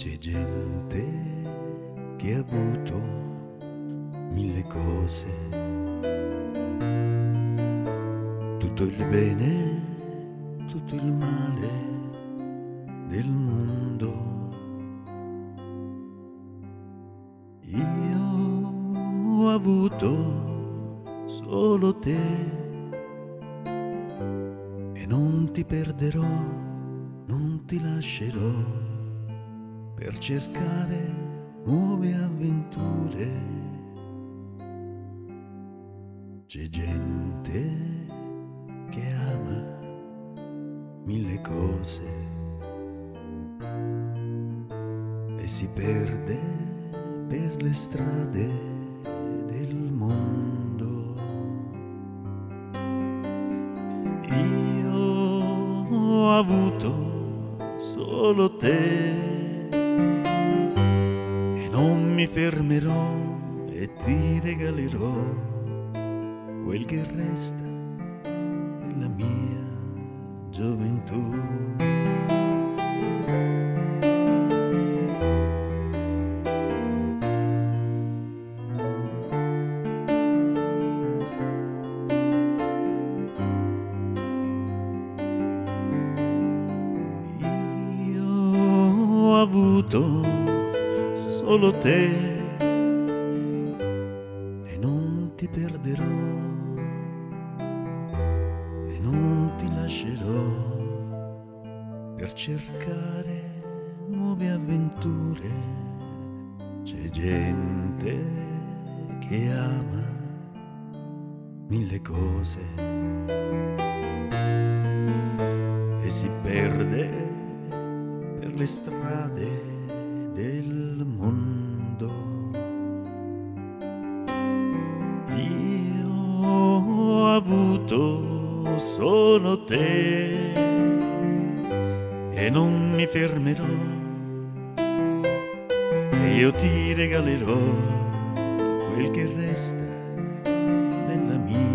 C'è gente che ha avuto mille cose, tutto il bene, tutto il male del mondo. Io ho avuto solo te. E non ti perderò, non ti lascerò per cercare nuove avventure. C'è gente che ama mille cose e si perde per le strade del mondo. Io ho avuto solo te mi fermerò e ti regalerò quel che resta della mia gioventù. Avuto solo te e non ti perderò e non ti lascerò per cercare nuove avventure. C'è gente che ama mille cose e si perde per le strade del mondo. tu sono te. E non mi fermerò. Io ti regalerò quel che resta della mia